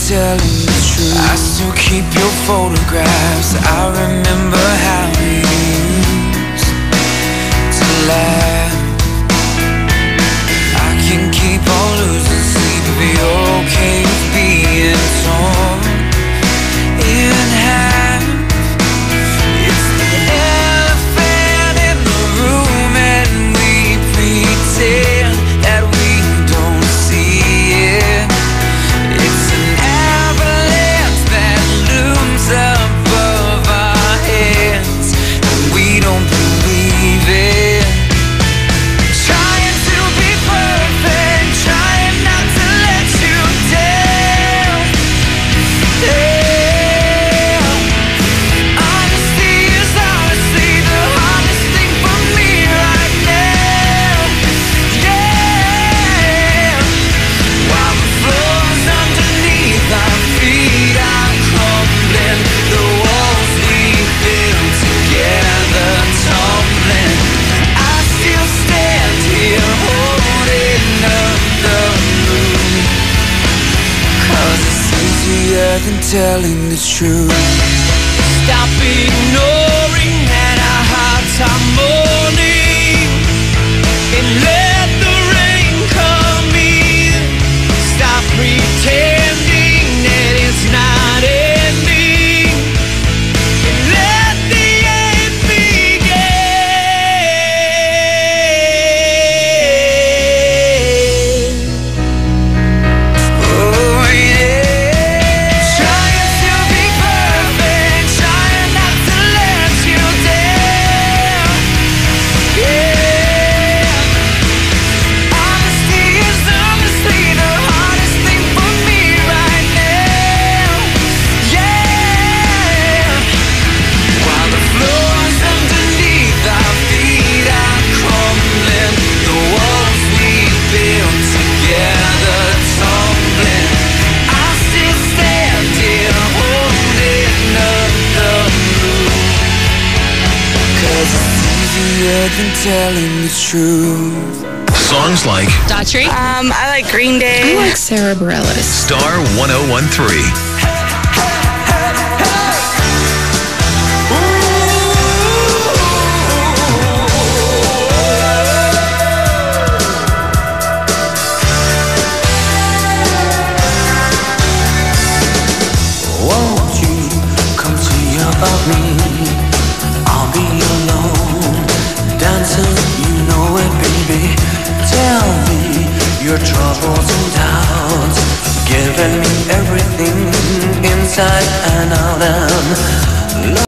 telling the truth. I still keep your photographs. I remember how telling the truth. than telling the truth. Songs like Daughtry. Um, I like Green Day. I like Sara Bareilles. Star 1013. Summer.